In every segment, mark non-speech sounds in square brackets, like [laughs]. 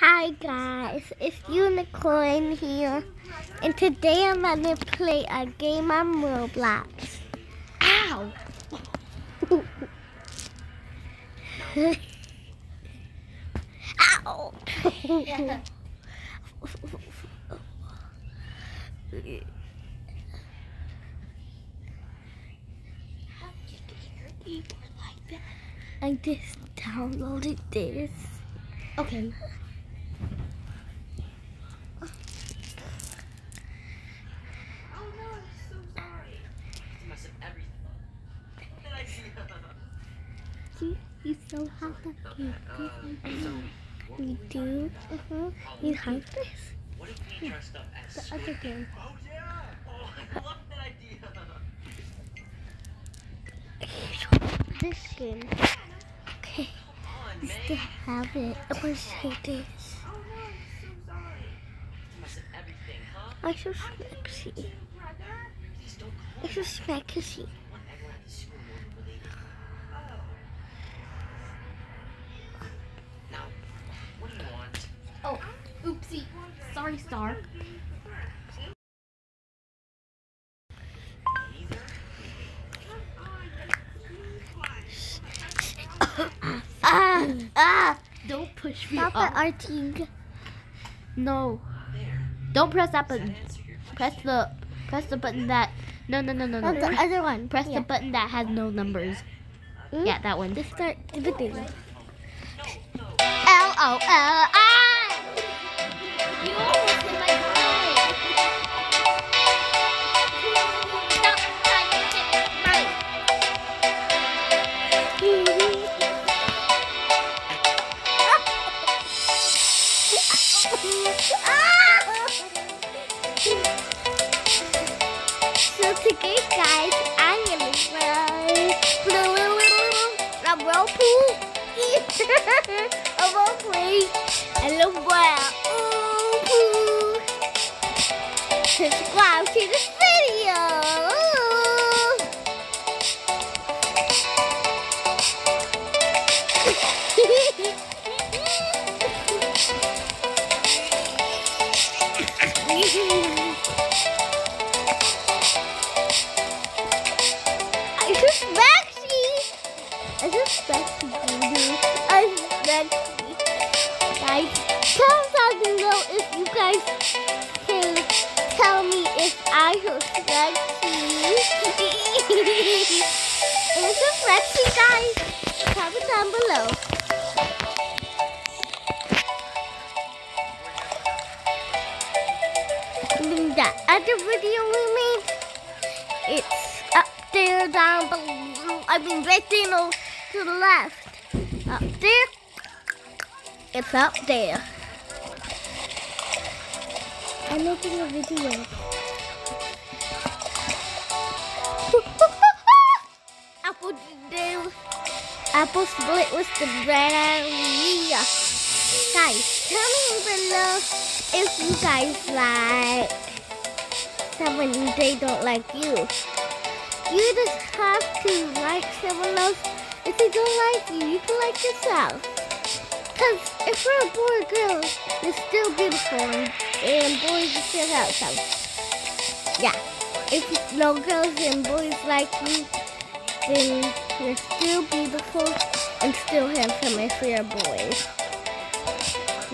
Hi guys, it's Unicorn here, and today I'm gonna play a game on Roblox. Ow! Ow! How did you get your keyboard like that? I just downloaded this. Okay. Oh no, I'm so sorry. You must have everything. What did I do? See, you we do. Uh-huh. You have this. As The other Game? Oh yeah! Oh, I love that idea. This game. Okay, you man. still have it. I'm gonna say this. Oh no, I'm so sorry. You must have oopsie. Sorry, Star. Ah! Ah! Don't push me Stop up. it, Artie. No. Don't press that button. Press the press the button that no no no no no. Oh, the other one. Press yeah. the button that has no numbers. Mm? Yeah, that one. Just start the video. No, no. L O L I. Today, guys, I'm gonna try a whirlpool, [laughs] a whirlpool, and a whirlpool. Subscribe to this video. [laughs] guys can tell me if I was Maxi. Is this Maxi, guys? Comment down below. And that other video we made, it's up there down below. I mean, right there no, to the left. Up there. It's up there. I'm making a video. [laughs] Apple do. Apple split with the banana. Guys, tell me below if you guys like someone they don't like you. You just have to like someone else. If they don't like you, you can like yourself. Because if we're a boy or girl, you're still beautiful and, boys are still handsome. Yeah. If no girls and boys like you, then you're still beautiful and still handsome if you're boys.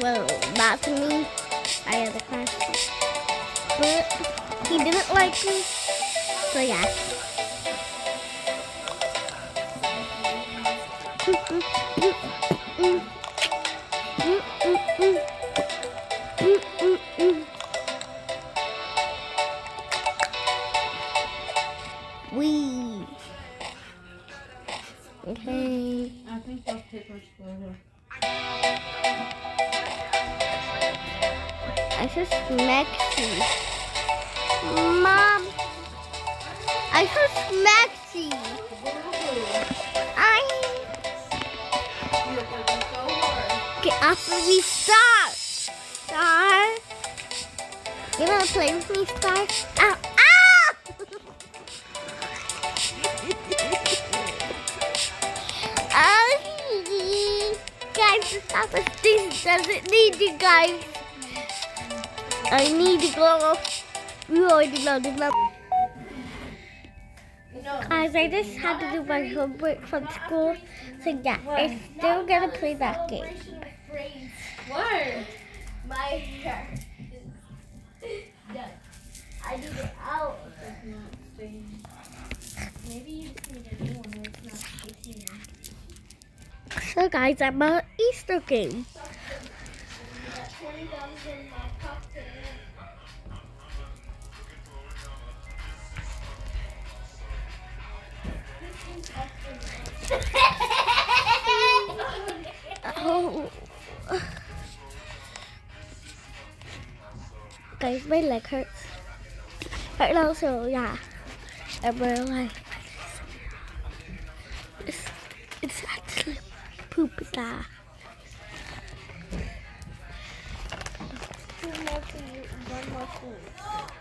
Well, not to me. I had a crush. But he didn't like me. So yeah. [laughs] Okay. I think take much further. I just Maxi. Mom. I. I. You're working so hard. Okay, after we start. Star. You wanna play with me, Star? Doesn't need you guys. I need to go. You already know the number. Guys, I just had to do my homework from school. So yeah, I'm still gonna play that game. What? My hair is done. I need it out. Maybe you need a new one where it's not. So guys, I'm on Easter game. Twenty dollars in my pocket. Oh. Guys, my leg hurts. Right now, so yeah. I'm it's, it's actually poop. 嗯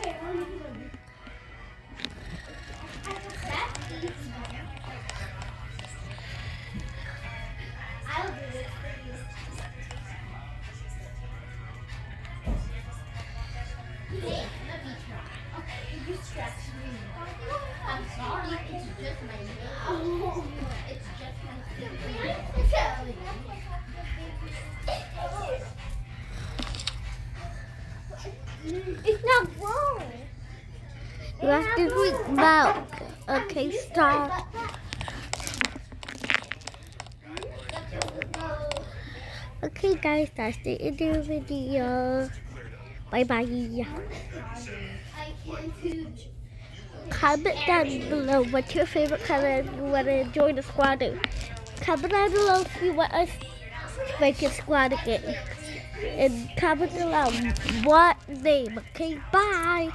Okay, I'm going to to do. You have to drink milk. Okay, stop. Okay, guys, that's the end of the video. Bye bye. Comment down below what's your favorite color you want to join the squad. Comment down below if you want us to make a squad again. And comment below what name. Okay, bye.